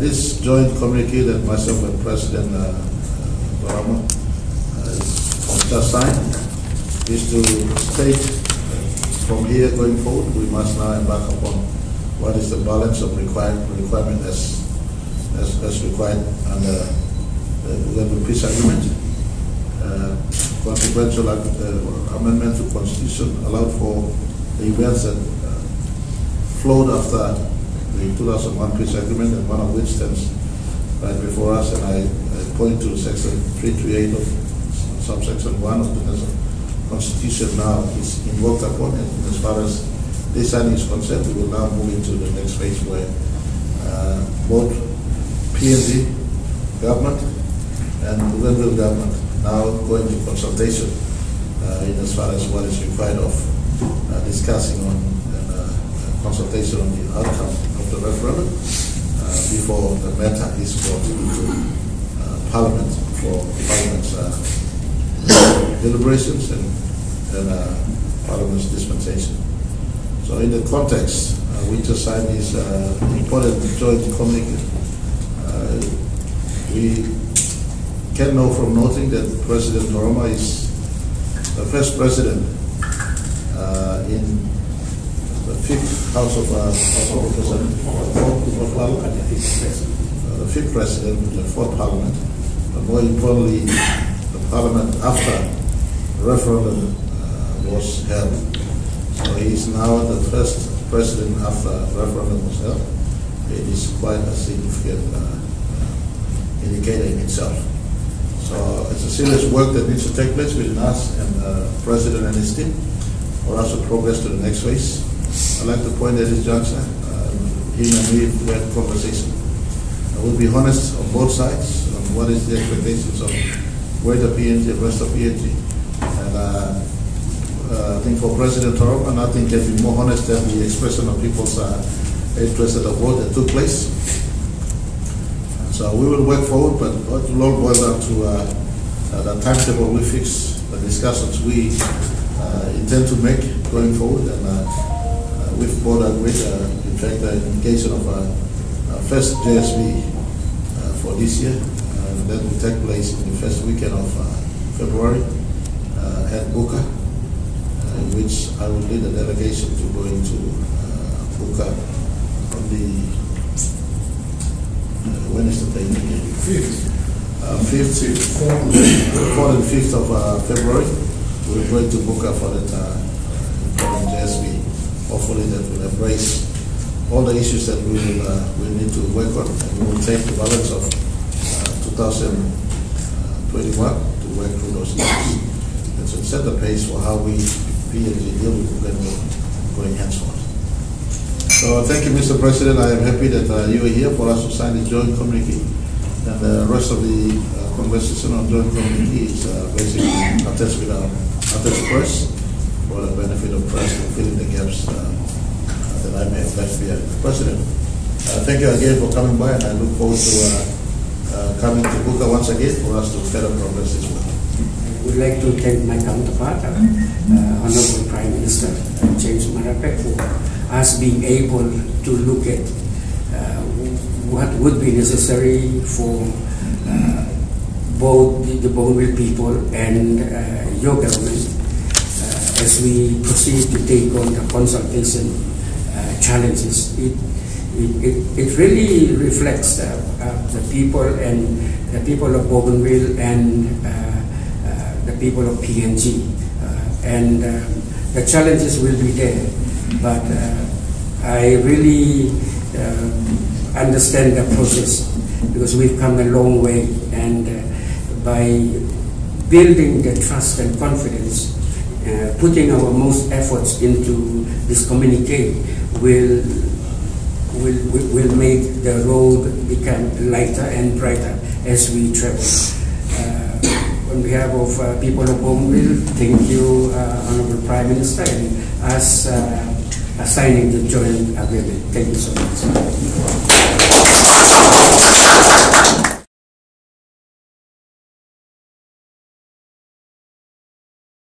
this joint communique that myself and President uh, Toroama uh, just signed is to state from here going forward, we must now embark upon what is the balance of required requirement as as, as required under the Peace Agreement. Uh, consequential uh, amendment to Constitution allowed for the events that uh, flowed after the 2001 Peace Agreement, and one of which stands right before us, and I, I point to Section 338 of subsection 1 of the Constitution now. Is invoked upon, and as far as this is concerned, we will now move into the next phase where uh, both PNG government and Bougainville government now go into consultation uh, in as far as what is required of uh, discussing on uh, consultation on the outcome the referendum uh, before the matter is brought into uh, Parliament for Parliament's uh, deliberations and, and Parliament's dispensation. So in the context, we just signed this important joint communique. we can know from noting that President Toroama is the first president uh, in the fifth House of, uh, Representatives, fourth Parliament, uh, the fifth president the fourth Parliament, but more importantly, the Parliament after the referendum uh, was held. So he is now the first president after the referendum was held. It is quite a significant uh, uh, indicator in itself. So it's a serious work that needs to take place between us and the uh, President and his team for us to progress to the next phase. I'd like to point at this juncture, uh, him and me we had conversation. I will be honest on both sides on what is the expectations of greater PNG and rest of PNG. And uh, uh, I think for President Toroama, nothing can be more honest than the expression of people's uh, interest at the vote that took place. So we will work forward, but what will all boil down to uh, uh, the timetable we fix, the discussions we uh, intend to make going forward, and uh, we've both agreed, uh, in fact, the indication of a first JSB uh, for this year, and that will take place in the first weekend of February at Buka, in which I will lead a delegation to go into Buka on the when is the date again? Fifth. Uh, fifth, fourth and fifth of uh, February. We're going to book up for that uh, JSB. Hopefully that will embrace all the issues that we will uh, we need to work on. And we will take the balance of uh, 2021 to work through those issues. And so set the pace for how we PNG deal with Uganda going henceforth. So thank you, Mr. President. I am happy that uh, you are here for us to sign the joint communique. And the rest of the uh, conversation on joint communique is uh, basically attached with our attached press for the benefit of press to fill in the gaps uh, that I may have left here. President, uh, thank you again for coming by and I look forward to uh, coming to Buka once again for us to further progress as well. I would like to thank my counterpart, uh, Honorable Prime Minister James Marape for us being able to look at uh, what would be necessary for uh, both the, the people and uh, your government uh, as we proceed to take on the consultation uh, challenges. It, it, it, really reflects the, uh, the people and the people of Bougainville and the people of PNG. and the challenges will be there but uh, I really uh, understand the process because we've come a long way and uh, by building the trust and confidence, uh, putting our most efforts into this communique will, will, will make the road become lighter and brighter as we travel. Uh, on behalf of uh, people of Bougainville, thank you, Honorable Prime Minister, and as signing the joint agreement. Thank you so much.